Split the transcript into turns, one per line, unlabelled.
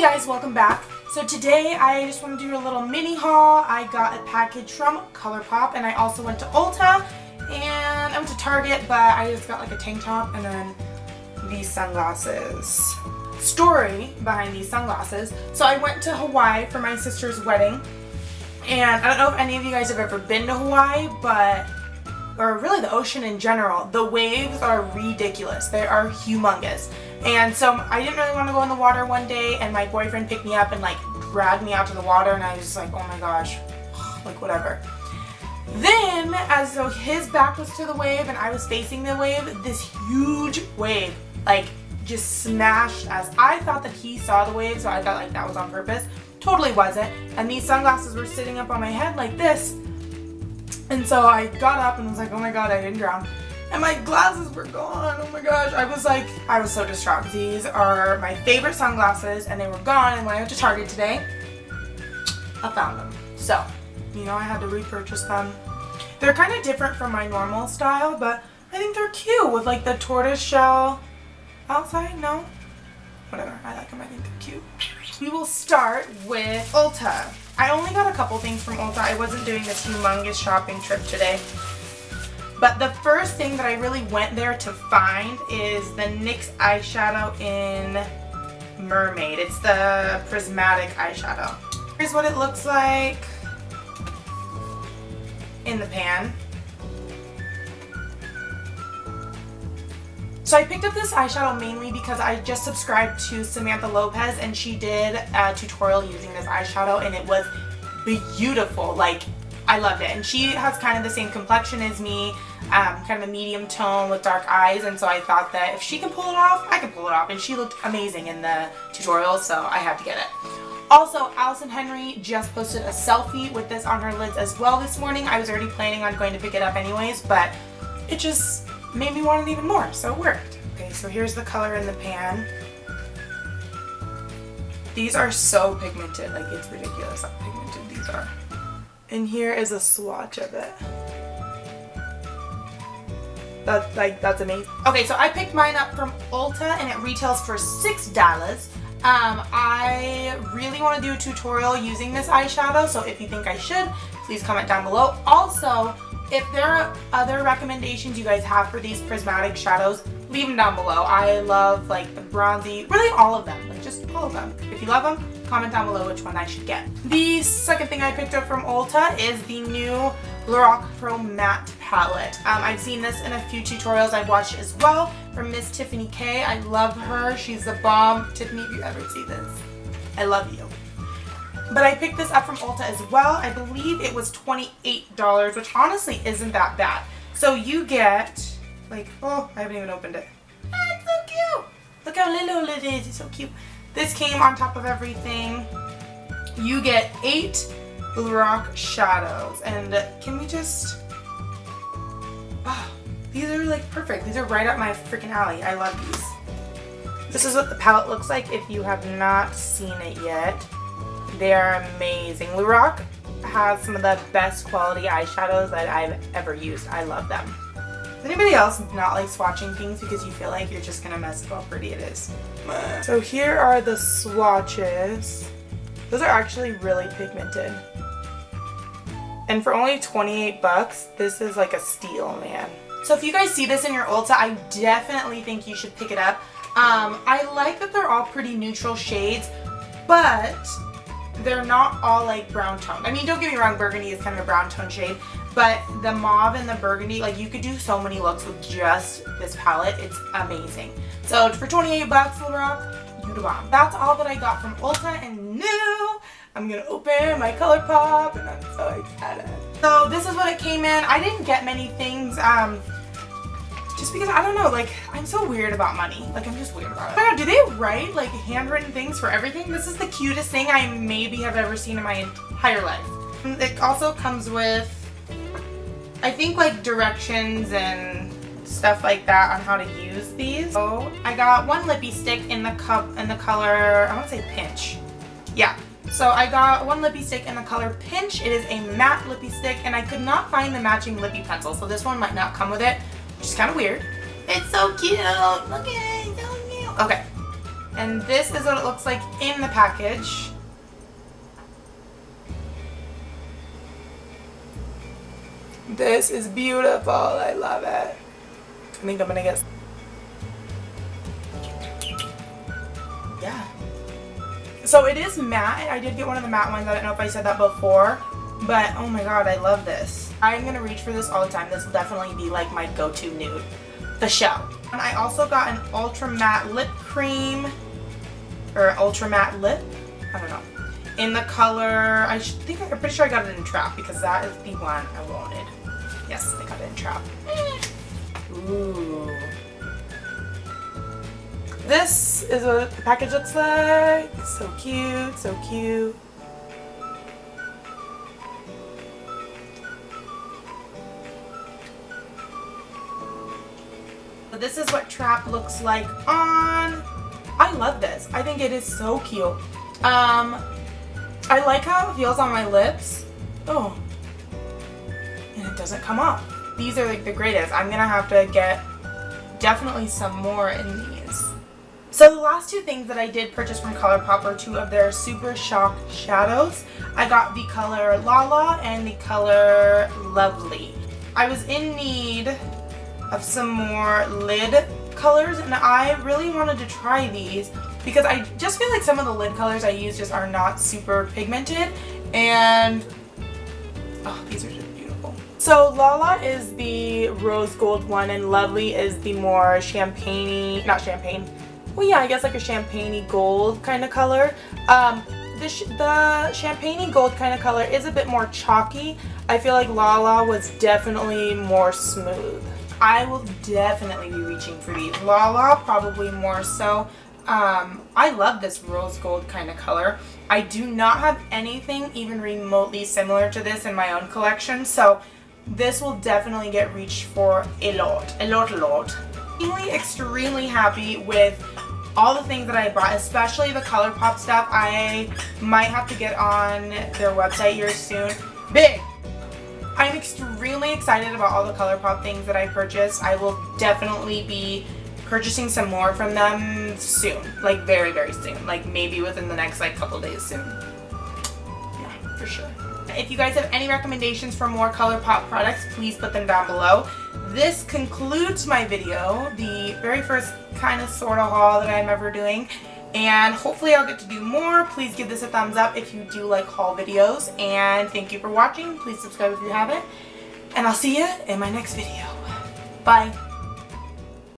Hey guys, welcome back. So today I just want to do a little mini haul. I got a package from ColourPop and I also went to Ulta and I went to Target but I just got like a tank top and then these sunglasses. Story behind these sunglasses. So I went to Hawaii for my sister's wedding and I don't know if any of you guys have ever been to Hawaii but or really the ocean in general, the waves are ridiculous. They are humongous. And so I didn't really want to go in the water one day and my boyfriend picked me up and like dragged me out to the water and I was just like, oh my gosh, like whatever. Then, as though his back was to the wave and I was facing the wave, this huge wave, like, just smashed us. I thought that he saw the wave, so I thought like that was on purpose. Totally wasn't. And these sunglasses were sitting up on my head like this. And so I got up and was like, oh my god, I didn't drown and my glasses were gone. Oh my gosh. I was like, I was so distraught. These are my favorite sunglasses and they were gone. And when I went to Target today, I found them. So, you know, I had to repurchase them. They're kind of different from my normal style, but I think they're cute with like the tortoise shell outside. No? Whatever. I like them. I think they're cute. We will start with Ulta. I only got a couple things from Ulta. I wasn't doing this humongous shopping trip today. But the first thing that I really went there to find is the NYX eyeshadow in Mermaid. It's the prismatic eyeshadow. Here's what it looks like in the pan. So I picked up this eyeshadow mainly because I just subscribed to Samantha Lopez and she did a tutorial using this eyeshadow and it was beautiful. Like, I loved it. And she has kind of the same complexion as me um, kind of a medium tone with dark eyes and so I thought that if she can pull it off, I can pull it off and she looked amazing in the tutorial so I had to get it. Also, Allison Henry just posted a selfie with this on her lids as well this morning. I was already planning on going to pick it up anyways, but it just made me want it even more, so it worked. Okay, so here's the color in the pan. These are so pigmented, like it's ridiculous how pigmented these are. And here is a swatch of it. That's like that's amazing. Okay, so I picked mine up from Ulta and it retails for six dollars. Um, I really want to do a tutorial using this eyeshadow, so if you think I should, please comment down below. Also, if there are other recommendations you guys have for these prismatic shadows, leave them down below. I love like the bronzy, really all of them, like just all of them. If you love them, comment down below which one I should get. The second thing I picked up from Ulta is the new Lorac Pro Matte palette. Um, I've seen this in a few tutorials I've watched as well from Miss Tiffany K. I love her. She's the bomb. Tiffany, if you ever see this, I love you. But I picked this up from Ulta as well. I believe it was $28, which honestly isn't that bad. So you get, like, oh, I haven't even opened it. Ah, it's so cute. Look how little it is. It's so cute. This came on top of everything. You get eight Lorac shadows. And can we just... Oh, these are like perfect. These are right up my freaking alley. I love these. This is what the palette looks like if you have not seen it yet. They are amazing. Lorac has some of the best quality eyeshadows that I've ever used. I love them. Does anybody else not like swatching things because you feel like you're just going to mess up how pretty it is? So here are the swatches. Those are actually really pigmented. And for only 28 bucks, this is like a steal, man. So if you guys see this in your Ulta, I definitely think you should pick it up. Um, I like that they're all pretty neutral shades, but they're not all like brown toned. I mean, don't get me wrong, burgundy is kind of a brown tone shade, but the mauve and the burgundy, like you could do so many looks with just this palette. It's amazing. So for 28 bucks, Lorac, you the bomb. That's all that I got from Ulta and new. I'm gonna open my ColourPop and I'm so excited. So this is what it came in. I didn't get many things um, just because, I don't know, like, I'm so weird about money. Like, I'm just weird about it. Do they write, like, handwritten things for everything? This is the cutest thing I maybe have ever seen in my entire life. It also comes with, I think, like, directions and stuff like that on how to use these. So, I got one lippie stick in the cup in the color, I want to say pinch. Yeah, so I got one lippie stick in the color Pinch. It is a matte lippie stick and I could not find the matching lippie pencil. So this one might not come with it, which is kind of weird. It's so cute. Look at it. So cute. Okay. And this is what it looks like in the package. This is beautiful. I love it. I think I'm gonna get yeah. So it is matte. I did get one of the matte ones. I don't know if I said that before. But oh my god, I love this. I'm gonna reach for this all the time. This will definitely be like my go-to nude. The show. And I also got an ultra matte lip cream. Or ultra matte lip. I don't know. In the color, I think, I'm pretty sure I got it in Trap because that is the one I wanted. Yes, I got it in Trap. Ooh. This is what the package looks like. So cute, so cute. This is what Trap looks like on. I love this. I think it is so cute. Um, I like how it feels on my lips. Oh. And it doesn't come off. These are like the greatest. I'm gonna have to get definitely some more in these. So the last two things that I did purchase from ColourPop are two of their Super Shock shadows. I got the color Lala and the color Lovely. I was in need of some more lid colors and I really wanted to try these because I just feel like some of the lid colors I use just are not super pigmented and oh these are just beautiful. So Lala is the rose gold one and Lovely is the more champagne not champagne, well yeah I guess like a champagne gold kind of color. Um, the, sh the champagne gold kind of color is a bit more chalky. I feel like Lala was definitely more smooth. I will definitely be reaching for these. Lala probably more so. Um, I love this rose gold kind of color. I do not have anything even remotely similar to this in my own collection, so this will definitely get reached for a lot, a lot, a lot. Extremely, extremely happy with all the things that I bought, especially the ColourPop stuff. I might have to get on their website here soon. Big, I'm extremely excited about all the ColourPop things that I purchased. I will definitely be purchasing some more from them soon. Like very, very soon. Like maybe within the next like couple days soon. Yeah, for sure. If you guys have any recommendations for more ColourPop products, please put them down below. This concludes my video, the very first kind of sort of haul that I'm ever doing and hopefully I'll get to do more. Please give this a thumbs up if you do like haul videos and thank you for watching. Please subscribe if you haven't and I'll see you in my next video. Bye.